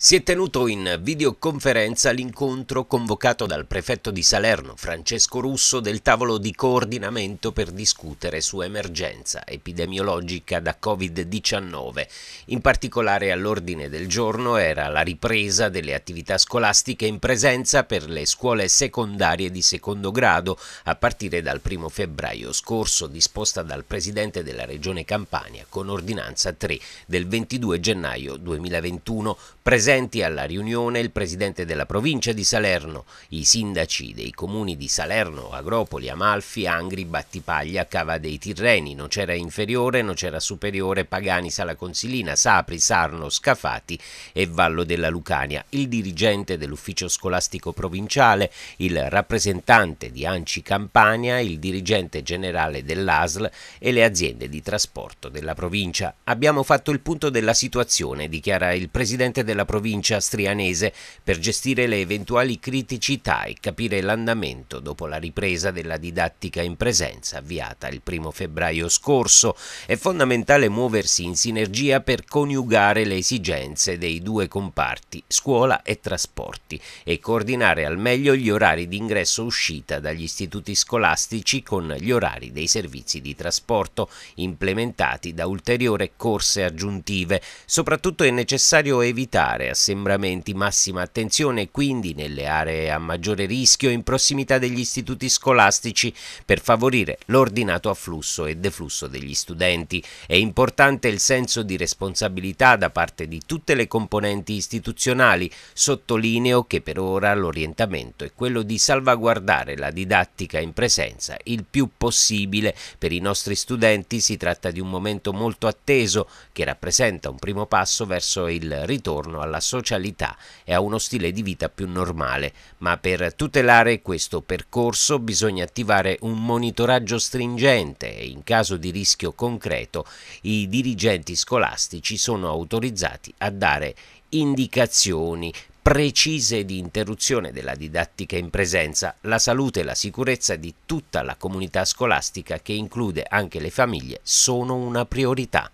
Si è tenuto in videoconferenza l'incontro convocato dal prefetto di Salerno, Francesco Russo, del tavolo di coordinamento per discutere su emergenza epidemiologica da Covid-19. In particolare all'ordine del giorno era la ripresa delle attività scolastiche in presenza per le scuole secondarie di secondo grado a partire dal 1 febbraio scorso, disposta dal Presidente della Regione Campania con ordinanza 3 del 22 gennaio 2021. Presenti alla riunione il presidente della provincia di Salerno, i sindaci dei comuni di Salerno, Agropoli, Amalfi, Angri, Battipaglia, Cava dei Tirreni, Nocera Inferiore, Nocera Superiore, Pagani, Sala Consilina, Sapri, Sarno, Scafati e Vallo della Lucania, il dirigente dell'ufficio scolastico provinciale, il rappresentante di Anci Campania, il dirigente generale dell'ASL e le aziende di trasporto della provincia. Abbiamo fatto il punto della situazione, dichiara il presidente della della provincia strianese per gestire le eventuali criticità e capire l'andamento dopo la ripresa della didattica in presenza avviata il primo febbraio scorso. È fondamentale muoversi in sinergia per coniugare le esigenze dei due comparti, scuola e trasporti, e coordinare al meglio gli orari di ingresso-uscita dagli istituti scolastici con gli orari dei servizi di trasporto implementati da ulteriori corse aggiuntive. Soprattutto è necessario evitare assembramenti, massima attenzione quindi nelle aree a maggiore rischio in prossimità degli istituti scolastici per favorire l'ordinato afflusso e deflusso degli studenti. È importante il senso di responsabilità da parte di tutte le componenti istituzionali. Sottolineo che per ora l'orientamento è quello di salvaguardare la didattica in presenza il più possibile. Per i nostri studenti si tratta di un momento molto atteso che rappresenta un primo passo verso il ritorno ritorno alla socialità e a uno stile di vita più normale, ma per tutelare questo percorso bisogna attivare un monitoraggio stringente e in caso di rischio concreto i dirigenti scolastici sono autorizzati a dare indicazioni precise di interruzione della didattica in presenza, la salute e la sicurezza di tutta la comunità scolastica che include anche le famiglie sono una priorità.